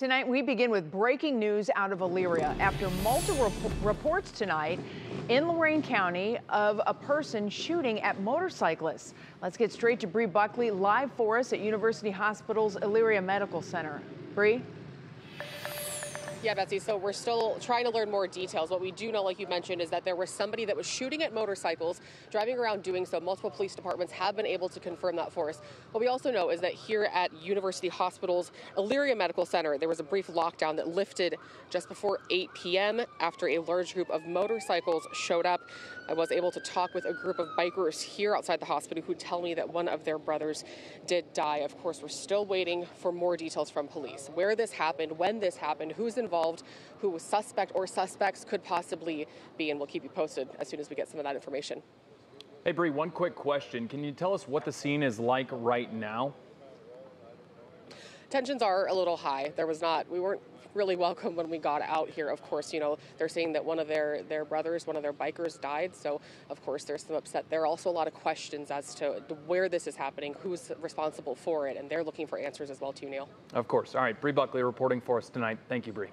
Tonight, we begin with breaking news out of Elyria after multiple reports tonight in Lorain County of a person shooting at motorcyclists. Let's get straight to Bri Buckley live for us at University Hospital's Elyria Medical Center. Bri? Yeah, Betsy. So we're still trying to learn more details. What we do know, like you mentioned, is that there was somebody that was shooting at motorcycles, driving around doing so. Multiple police departments have been able to confirm that for us. What we also know is that here at University Hospital's Elyria Medical Center, there was a brief lockdown that lifted just before 8 p.m. after a large group of motorcycles showed up. I was able to talk with a group of bikers here outside the hospital who tell me that one of their brothers did die. Of course, we're still waiting for more details from police. Where this happened, when this happened, who's involved involved, who was suspect or suspects could possibly be, and we'll keep you posted as soon as we get some of that information. Hey, Bri, one quick question. Can you tell us what the scene is like right now? tensions are a little high. There was not, we weren't really welcome when we got out here. Of course, you know, they're saying that one of their, their brothers, one of their bikers died. So, of course, there's some upset. There are also a lot of questions as to where this is happening, who's responsible for it, and they're looking for answers as well, too, Neil. Of course. All right. Bri Buckley reporting for us tonight. Thank you, Bri.